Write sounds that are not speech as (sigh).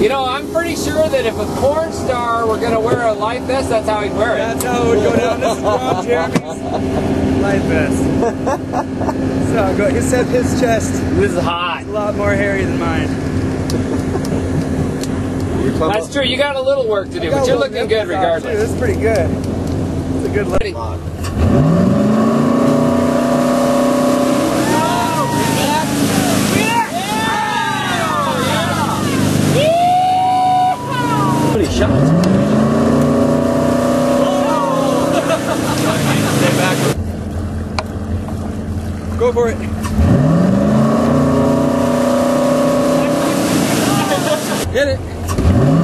You know, I'm pretty sure that if a porn star were going to wear a life vest, that's how he'd wear it. That's how it would go down. This is Ron (laughs) Jeremy's life vest. So go. He said his chest This is hot. is a lot more hairy than mine. That's true. You got a little work to do, but you're looking good nipple out, too. regardless. This is pretty good. It's a good look. Go for it. Hit it.